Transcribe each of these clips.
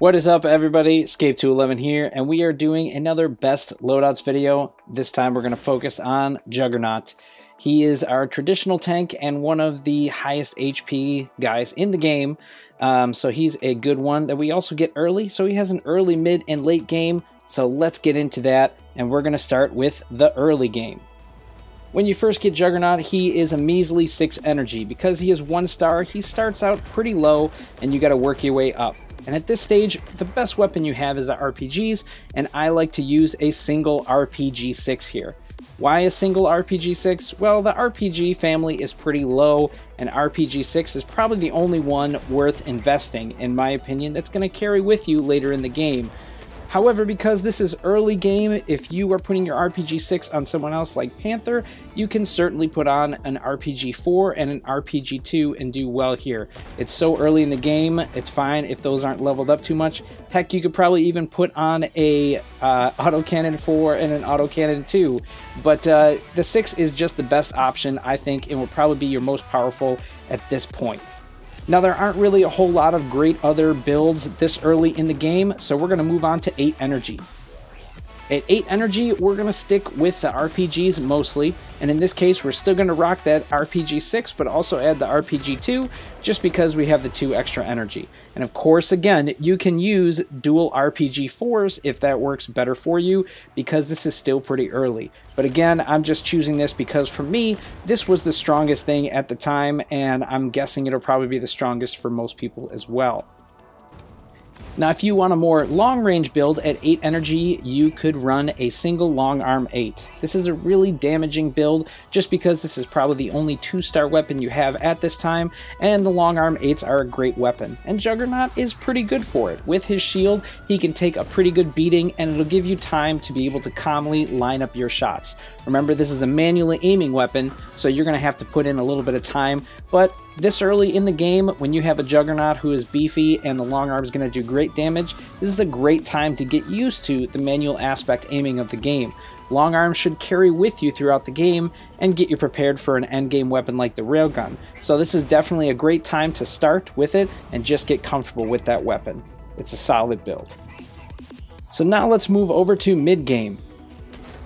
What is up everybody, Scape211 here, and we are doing another best loadouts video. This time we're going to focus on Juggernaut. He is our traditional tank and one of the highest HP guys in the game, um, so he's a good one that we also get early, so he has an early, mid, and late game, so let's get into that, and we're going to start with the early game. When you first get Juggernaut, he is a measly 6 energy. Because he is 1 star, he starts out pretty low, and you gotta work your way up. And at this stage, the best weapon you have is the RPGs, and I like to use a single RPG-6 here. Why a single RPG-6? Well, the RPG family is pretty low, and RPG-6 is probably the only one worth investing, in my opinion, that's going to carry with you later in the game. However, because this is early game, if you are putting your RPG-6 on someone else like Panther, you can certainly put on an RPG-4 and an RPG-2 and do well here. It's so early in the game, it's fine if those aren't leveled up too much. Heck, you could probably even put on a uh, autocannon 4 and an autocannon 2, but uh, the 6 is just the best option, I think, and will probably be your most powerful at this point. Now there aren't really a whole lot of great other builds this early in the game, so we're going to move on to 8 energy. At 8 energy, we're going to stick with the RPGs mostly, and in this case, we're still going to rock that RPG 6, but also add the RPG 2, just because we have the 2 extra energy. And of course, again, you can use dual RPG 4s if that works better for you, because this is still pretty early. But again, I'm just choosing this because for me, this was the strongest thing at the time, and I'm guessing it'll probably be the strongest for most people as well. Now, if you want a more long-range build at 8 energy, you could run a single long arm 8. This is a really damaging build just because this is probably the only 2-star weapon you have at this time, and the long arm 8s are a great weapon, and Juggernaut is pretty good for it. With his shield, he can take a pretty good beating, and it'll give you time to be able to calmly line up your shots. Remember, this is a manually aiming weapon, so you're going to have to put in a little bit of time, but this early in the game, when you have a Juggernaut who is beefy and the long arm is going to do great damage, this is a great time to get used to the manual aspect aiming of the game. Long arms should carry with you throughout the game and get you prepared for an endgame weapon like the railgun. So this is definitely a great time to start with it and just get comfortable with that weapon. It's a solid build. So now let's move over to mid game.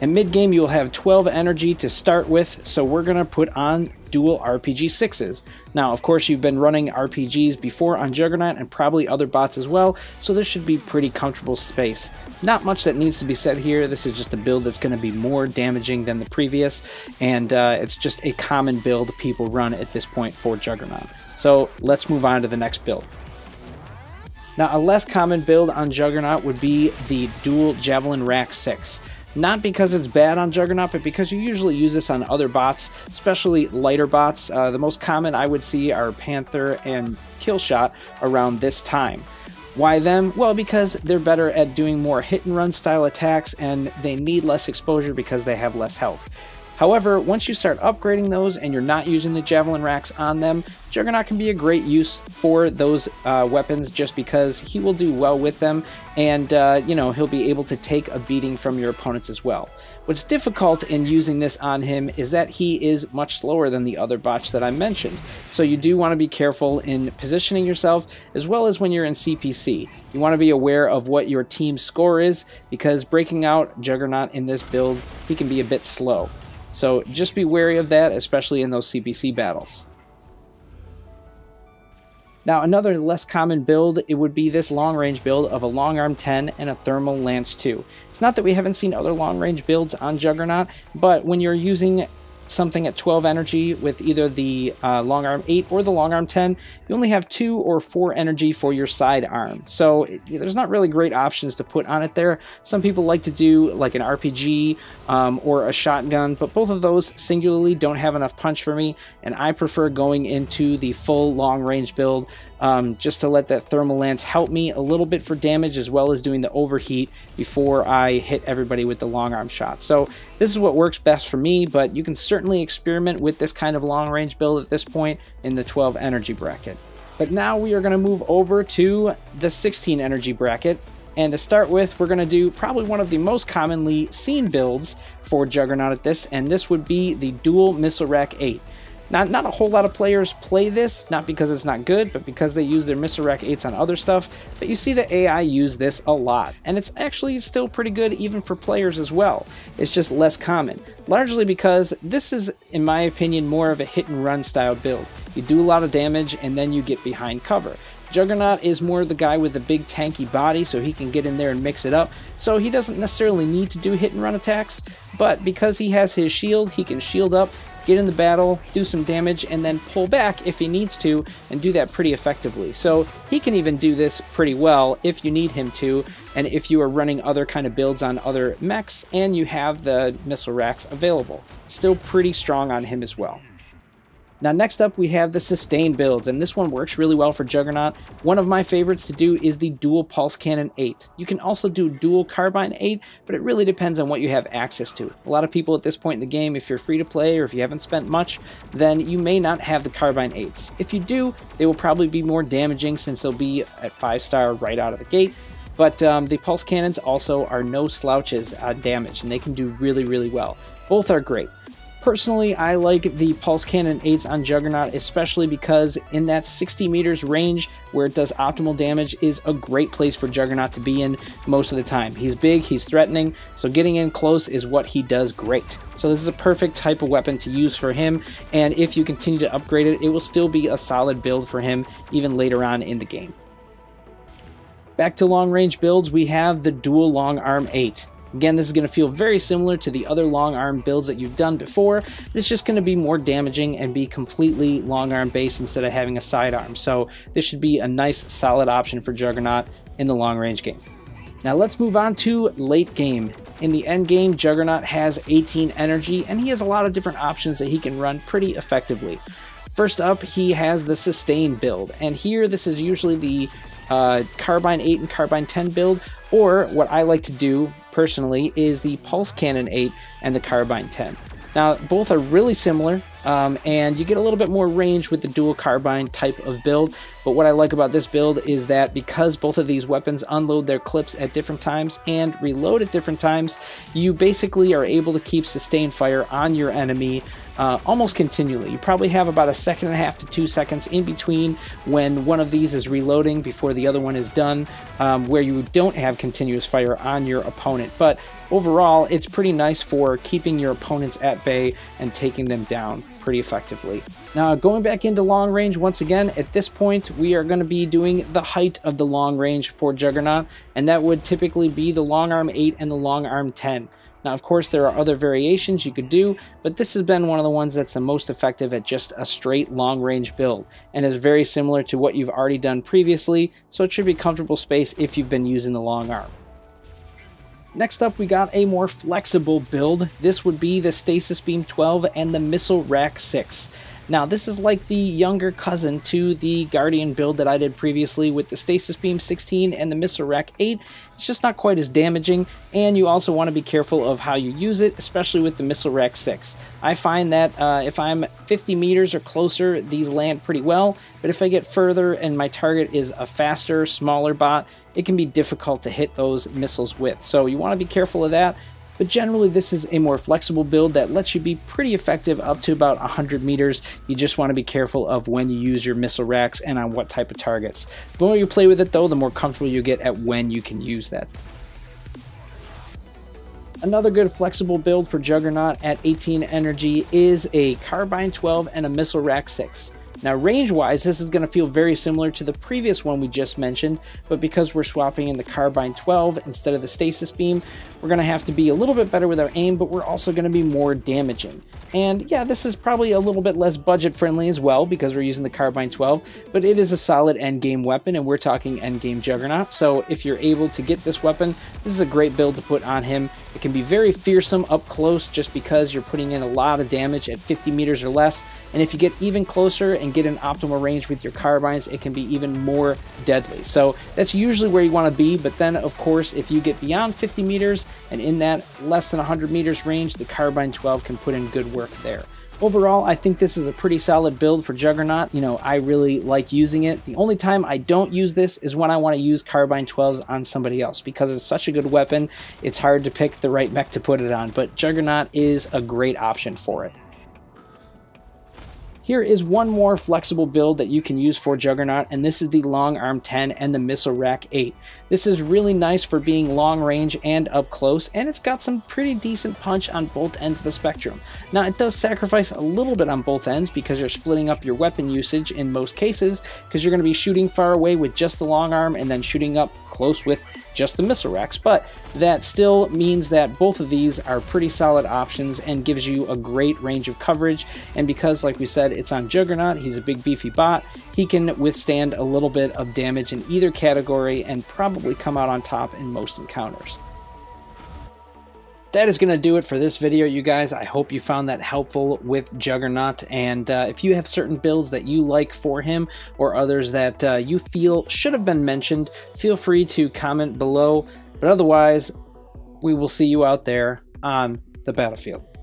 In mid game, you'll have 12 energy to start with, so we're going to put on dual RPG 6s. Now, of course, you've been running RPGs before on Juggernaut and probably other bots as well, so this should be pretty comfortable space. Not much that needs to be said here. This is just a build that's going to be more damaging than the previous, and uh, it's just a common build people run at this point for Juggernaut. So let's move on to the next build. Now, a less common build on Juggernaut would be the dual Javelin Rack 6. Not because it's bad on Juggernaut, but because you usually use this on other bots, especially lighter bots. Uh, the most common I would see are Panther and Killshot around this time. Why them? Well, because they're better at doing more hit and run style attacks and they need less exposure because they have less health. However, once you start upgrading those and you're not using the Javelin racks on them, Juggernaut can be a great use for those uh, weapons just because he will do well with them and, uh, you know, he'll be able to take a beating from your opponents as well. What's difficult in using this on him is that he is much slower than the other bots that I mentioned, so you do want to be careful in positioning yourself as well as when you're in CPC. You want to be aware of what your team's score is because breaking out Juggernaut in this build, he can be a bit slow. So just be wary of that, especially in those CPC battles. Now another less common build, it would be this long range build of a long arm 10 and a thermal lance 2. It's not that we haven't seen other long range builds on Juggernaut, but when you're using something at 12 energy with either the uh, long arm 8 or the long arm 10, you only have 2 or 4 energy for your side arm. So it, there's not really great options to put on it there. Some people like to do like an RPG um, or a shotgun, but both of those singularly don't have enough punch for me, and I prefer going into the full long range build um, just to let that thermal lance help me a little bit for damage as well as doing the overheat before I hit everybody with the long arm shot. So this is what works best for me, but you can certainly experiment with this kind of long range build at this point in the 12 energy bracket. But now we are going to move over to the 16 energy bracket. And to start with, we're going to do probably one of the most commonly seen builds for Juggernaut at this, and this would be the dual Missile Rack 8. Not, not a whole lot of players play this, not because it's not good, but because they use their Missile Rack 8s on other stuff, but you see the AI use this a lot, and it's actually still pretty good even for players as well. It's just less common, largely because this is, in my opinion, more of a hit and run style build. You do a lot of damage and then you get behind cover. Juggernaut is more the guy with the big tanky body, so he can get in there and mix it up. So he doesn't necessarily need to do hit and run attacks, but because he has his shield, he can shield up, get in the battle, do some damage, and then pull back if he needs to, and do that pretty effectively. So he can even do this pretty well if you need him to, and if you are running other kind of builds on other mechs, and you have the missile racks available. Still pretty strong on him as well. Now next up we have the sustain builds and this one works really well for Juggernaut. One of my favorites to do is the dual pulse cannon 8. You can also do dual carbine 8 but it really depends on what you have access to. A lot of people at this point in the game if you're free to play or if you haven't spent much then you may not have the carbine 8s. If you do they will probably be more damaging since they'll be at 5 star right out of the gate but um, the pulse cannons also are no slouches on damage and they can do really really well. Both are great. Personally, I like the Pulse Cannon 8s on Juggernaut, especially because in that 60 meters range where it does optimal damage is a great place for Juggernaut to be in most of the time. He's big, he's threatening, so getting in close is what he does great. So this is a perfect type of weapon to use for him, and if you continue to upgrade it, it will still be a solid build for him even later on in the game. Back to long range builds, we have the Dual Long Arm 8. Again, this is going to feel very similar to the other long arm builds that you've done before. It's just going to be more damaging and be completely long arm based instead of having a side arm. So this should be a nice solid option for Juggernaut in the long range game. Now let's move on to late game. In the end game, Juggernaut has 18 energy and he has a lot of different options that he can run pretty effectively. First up, he has the sustain build, and here this is usually the uh, Carbine 8 and Carbine 10 build, or what I like to do personally is the Pulse Cannon 8 and the Carbine 10. Now, both are really similar, um, and you get a little bit more range with the dual carbine type of build. But what I like about this build is that because both of these weapons unload their clips at different times and reload at different times, you basically are able to keep sustained fire on your enemy uh, almost continually. You probably have about a second and a half to two seconds in between when one of these is reloading before the other one is done, um, where you don't have continuous fire on your opponent. But overall, it's pretty nice for keeping your opponents at bay and taking them down pretty effectively. Now, going back into long range once again, at this point, we are going to be doing the height of the long range for Juggernaut, and that would typically be the long arm 8 and the long arm 10. Now, of course, there are other variations you could do, but this has been one of the ones that's the most effective at just a straight long range build, and is very similar to what you've already done previously, so it should be comfortable space if you've been using the long arm. Next up, we got a more flexible build. This would be the Stasis Beam 12 and the Missile Rack 6. Now, this is like the younger cousin to the Guardian build that I did previously with the Stasis Beam 16 and the Missile Rack 8. It's just not quite as damaging, and you also want to be careful of how you use it, especially with the Missile Rack 6. I find that uh, if I'm 50 meters or closer, these land pretty well, but if I get further and my target is a faster, smaller bot, it can be difficult to hit those missiles with. So you want to be careful of that but generally this is a more flexible build that lets you be pretty effective up to about 100 meters. You just want to be careful of when you use your missile racks and on what type of targets. The more you play with it though, the more comfortable you get at when you can use that. Another good flexible build for Juggernaut at 18 energy is a Carbine 12 and a Missile Rack 6. Now range-wise, this is going to feel very similar to the previous one we just mentioned, but because we're swapping in the Carbine 12 instead of the Stasis Beam, we're going to have to be a little bit better with our aim, but we're also going to be more damaging. And yeah, this is probably a little bit less budget friendly as well because we're using the Carbine 12, but it is a solid endgame weapon, and we're talking endgame Juggernaut, so if you're able to get this weapon, this is a great build to put on him. It can be very fearsome up close just because you're putting in a lot of damage at 50 meters or less, and if you get even closer and get an optimal range with your carbines, it can be even more deadly. So that's usually where you want to be, but then of course, if you get beyond 50 meters and in that less than 100 meters range, the Carbine 12 can put in good work there. Overall, I think this is a pretty solid build for Juggernaut. You know, I really like using it. The only time I don't use this is when I want to use Carbine 12s on somebody else because it's such a good weapon. It's hard to pick the right mech to put it on, but Juggernaut is a great option for it. Here is one more flexible build that you can use for Juggernaut, and this is the Long Arm 10 and the Missile Rack 8. This is really nice for being long range and up close, and it's got some pretty decent punch on both ends of the spectrum. Now, it does sacrifice a little bit on both ends because you're splitting up your weapon usage in most cases, because you're going to be shooting far away with just the long arm and then shooting up close with just the missile racks, but that still means that both of these are pretty solid options and gives you a great range of coverage. And because, like we said, it's on Juggernaut, he's a big beefy bot, he can withstand a little bit of damage in either category and probably come out on top in most encounters that is going to do it for this video, you guys. I hope you found that helpful with Juggernaut. And uh, if you have certain builds that you like for him or others that uh, you feel should have been mentioned, feel free to comment below. But otherwise, we will see you out there on the battlefield.